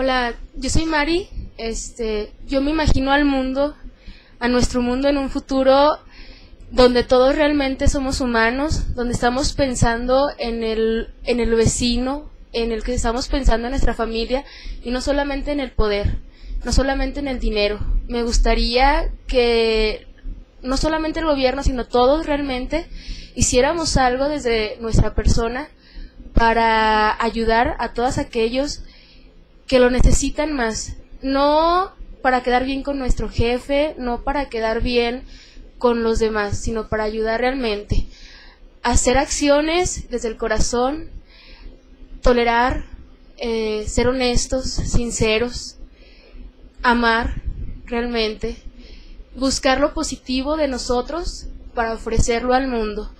Hola, yo soy Mari. Este, yo me imagino al mundo, a nuestro mundo en un futuro donde todos realmente somos humanos, donde estamos pensando en el, en el vecino, en el que estamos pensando en nuestra familia y no solamente en el poder, no solamente en el dinero. Me gustaría que no solamente el gobierno, sino todos realmente hiciéramos algo desde nuestra persona para ayudar a todos aquellos que lo necesitan más. No para quedar bien con nuestro jefe, no para quedar bien con los demás, sino para ayudar realmente. Hacer acciones desde el corazón, tolerar, eh, ser honestos, sinceros, amar realmente, buscar lo positivo de nosotros para ofrecerlo al mundo.